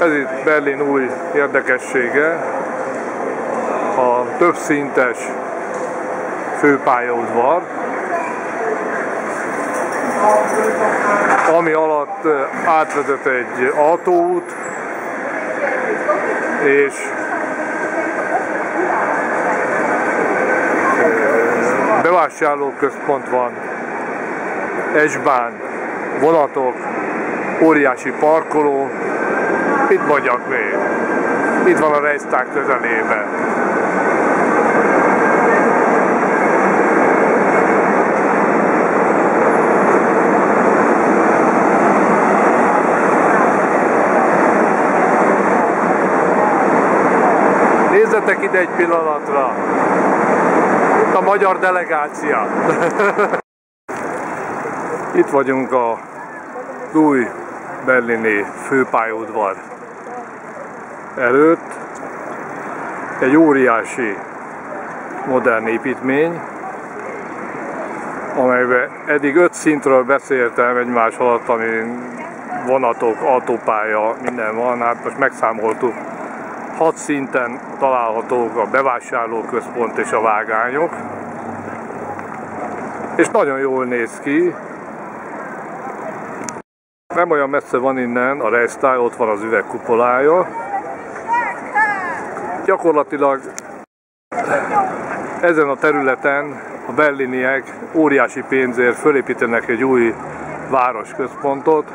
Ez itt Berlin új érdekessége, a többszintes főpályaudvar, ami alatt átvezet egy autóút, és bevásárlóközpont van, esbán, vonatok, óriási parkoló, mit mondjak még? Itt van a Reichstag közelében. Nézzetek ide egy pillanatra! Itt a magyar delegácia. Itt vagyunk a új berlini főpályaudvar előtt. Egy óriási modern építmény, amelyben eddig öt szintről beszéltem egymás alatt, ami vonatok, autópálya, minden van, hát most megszámoltuk. Hat szinten találhatók a bevásárlóközpont és a vágányok, és nagyon jól néz ki, nem olyan messze van innen a Reichstag, ott van az üvegkupolája. Gyakorlatilag ezen a területen a berliniek óriási pénzért fölépítenek egy új városközpontot.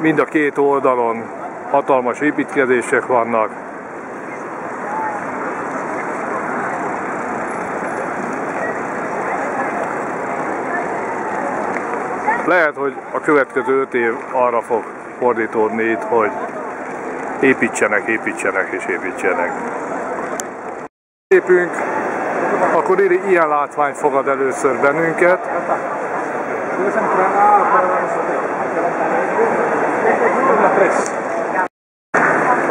Mind a két oldalon hatalmas építkezések vannak, Lehet, hogy a következő öt év arra fog fordítódni itt, hogy építsenek, építsenek és építsenek. Lépünk, akkor ilyen látvány fogad először bennünket.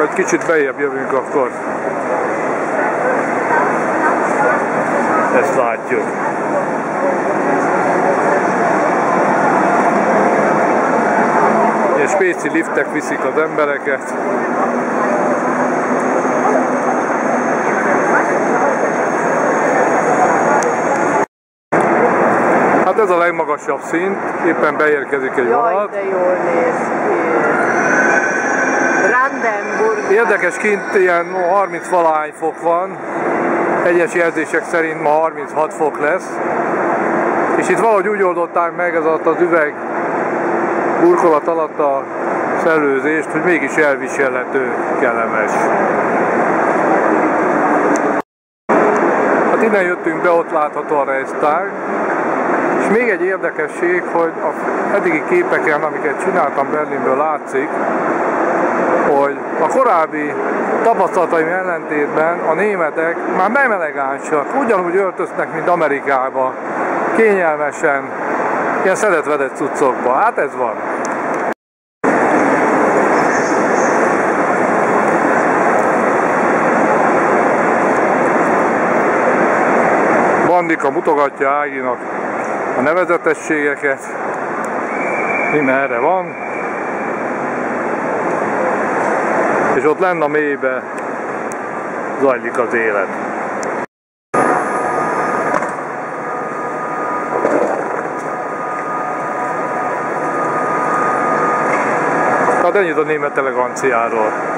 Egy kicsit bejebb jövünk akkor. Ezt látjuk. Spéci liftek viszik az embereket. Hát ez a legmagasabb szint, éppen beérkezik egy Jaj, vonat. de jól néz ki. Érdekes, kint ilyen 30 valahány fok van, egyes jelzések szerint ma 36 fok lesz. És itt valahogy úgy oldották meg ez az üveg burkolat alatt a szellőzést, hogy mégis elviselhető, kellemes. Hát innen jöttünk be, ott látható a Reichstag. És még egy érdekesség, hogy a eddigi képeken, amiket csináltam Berlinből látszik, hogy a korábbi tapasztalataim ellentétben a németek már nem elegánsak, ugyanúgy öltöznek, mint Amerikába, kényelmesen, ilyen szedetvedett cuccokba. Hát ez van. Bandika mutogatja Áginak a nevezetességeket, mi merre van, és ott lenne a mélybe zajlik az élet. Hát ennyit a német eleganciáról.